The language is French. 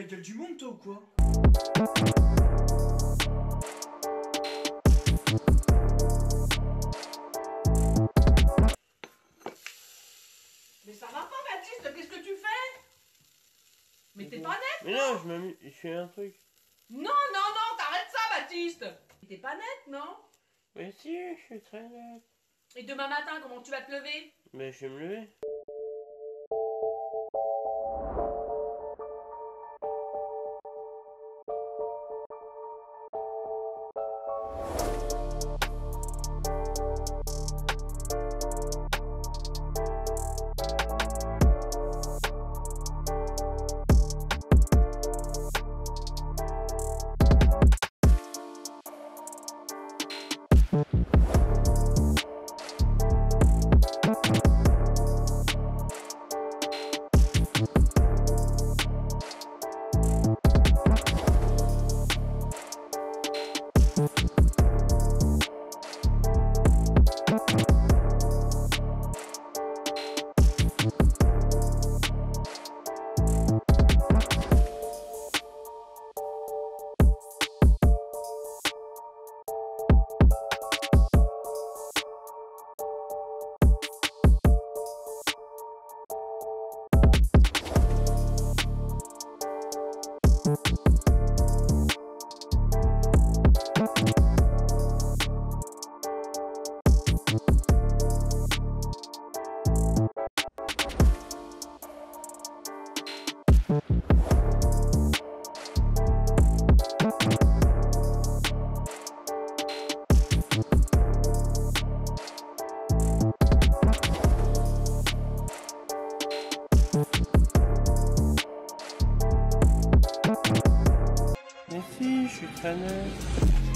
gueule du monde, toi, ou quoi Mais ça va pas, Baptiste, qu'est-ce que tu fais Mais t'es pas net Mais non, je m'amuse, je fais un truc. Non, non, non, t'arrêtes ça, Baptiste T'es pas net, non Mais si, je suis très net. Et demain matin, comment tu vas te lever Mais je vais me lever. Mais